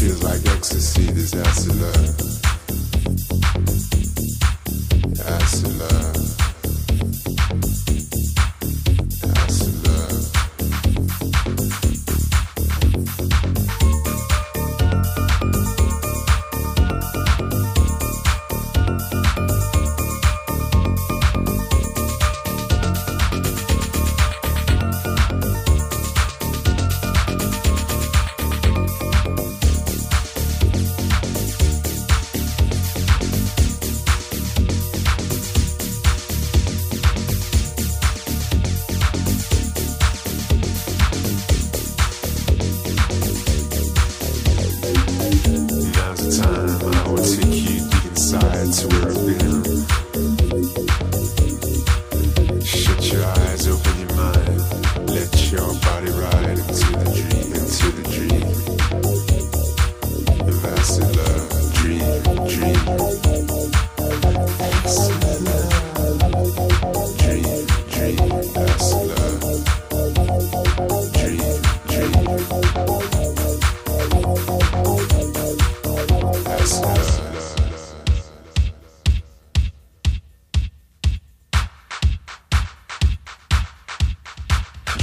feels like ecstasy. This acid love.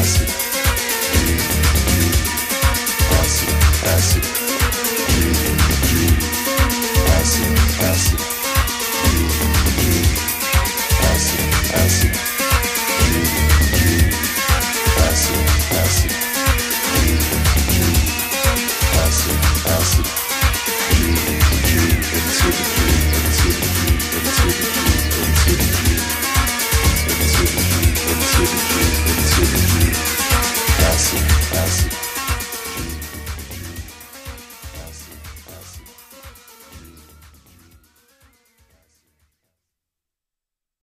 Classic.